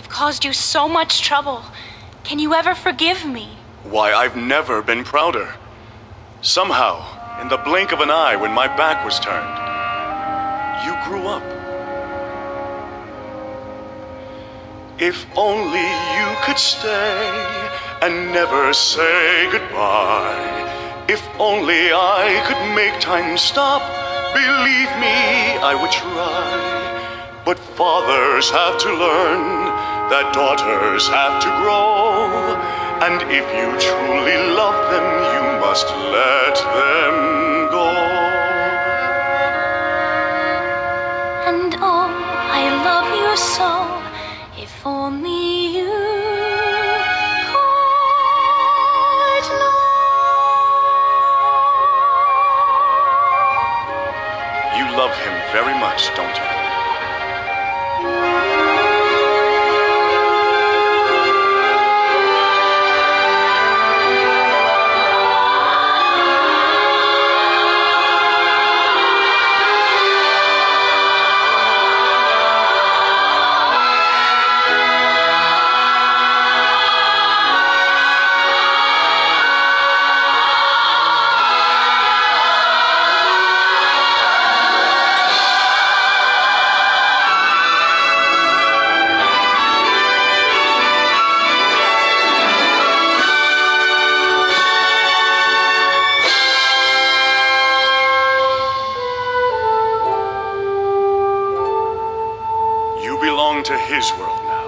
I've caused you so much trouble. Can you ever forgive me? Why, I've never been prouder. Somehow, in the blink of an eye when my back was turned, you grew up. If only you could stay and never say goodbye. If only I could make time stop, believe me, I would try. But fathers have to learn that daughters have to grow. And if you truly love them, you must let them go. And oh, I love you so. If only you could know. You love him very much, don't you? his world now.